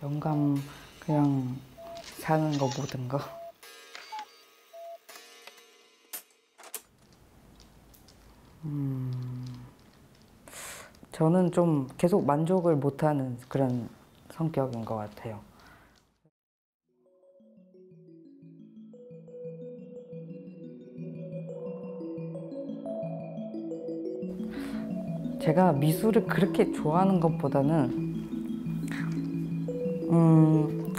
영감 그냥 사는 거 모든 거. 음, 저는 좀 계속 만족을 못하는 그런 성격인 것 같아요. 제가 미술을 그렇게 좋아하는 것보다는 음,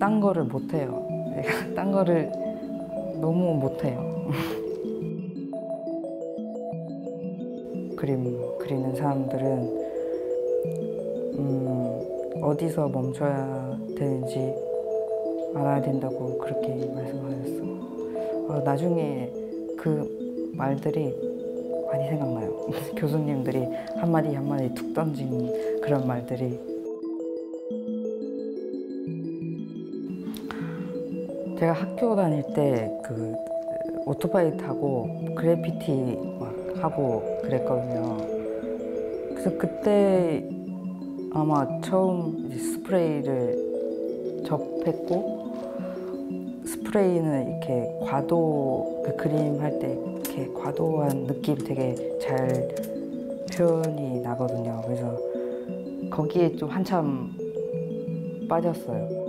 딴 거를 못해요. 내가 딴 거를 너무 못해요. 그림 그리는 사람들은 음, 어디서 멈춰야 되는지 알아야 된다고 그렇게 말씀하셨어. 어, 나중에 그 말들이 많이 생각나요. 교수님들이 한마디 한마디 툭 던진 그런 말들이 제가 학교 다닐 때 그 오토바이 타고 그래피티 막 하고 그랬거든요. 그래서 그때 아마 처음 스프레이를 접했고 스프레이는 이렇게 과도 그 그림 할 때 이렇게 과도한 느낌 되게 잘 표현이 나거든요. 그래서 거기에 좀 한참 빠졌어요.